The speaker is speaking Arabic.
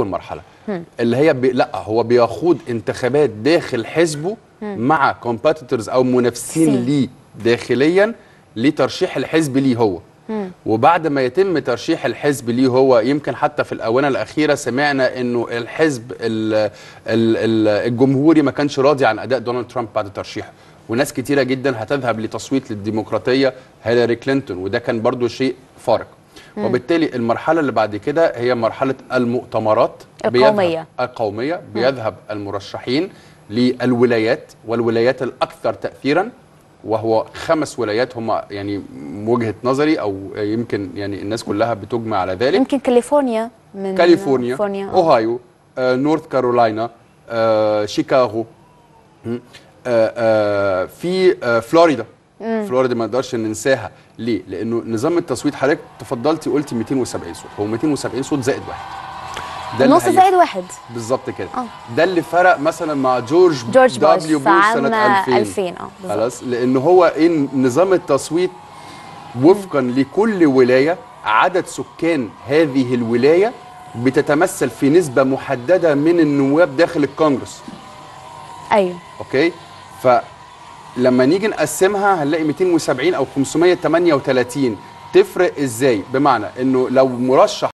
أول مرحلة. اللي هي بي لا هو بيخوض انتخابات داخل حزبه مع competitors أو منافسين سين. ليه داخليا لترشيح الحزب ليه هو. وبعد ما يتم ترشيح الحزب ليه هو يمكن حتى في الأونة الأخيرة سمعنا إنه الحزب ال ال ال الجمهوري ما كانش راضي عن أداء دونالد ترامب بعد ترشيحه. وناس كتيرة جدا هتذهب لتصويت للديمقراطية هيلاري كلينتون وده كان برضو شيء فارق. وبالتالي المرحلة اللي بعد كده هي مرحلة المؤتمرات. القومية. بيذهب القوميه بيذهب المرشحين للولايات والولايات الأكثر تاثيرا وهو خمس ولايات هم يعني وجهة نظري أو يمكن يعني الناس كلها بتجمع على ذلك. يمكن كاليفورنيا من كاليفورنيا كاليفورنيا آه. أوهايو آه، نورث كارولاينا آه، شيكاغو آه، آه، في آه، فلوريدا. فلوريدا ما نقدرش ننساها. ليه؟ لأنه نظام التصويت حضرتك تفضلتي قلتي 270 صوت. هو 270 صوت زائد واحد. ده نص زائد واحد. بالظبط كده. آه. ده اللي فرق مثلا مع جورج جورج دبليو بوش سنة 2000 2000 آه خلاص؟ لأن هو إيه نظام التصويت وفقا لكل ولاية عدد سكان هذه الولاية بتتمثل في نسبة محددة من النواب داخل الكونجرس أيوه. أوكي؟ فلما نيجي نقسمها هنلاقي 270 أو 538 تفرق إزاي؟ بمعنى إنه لو مرشح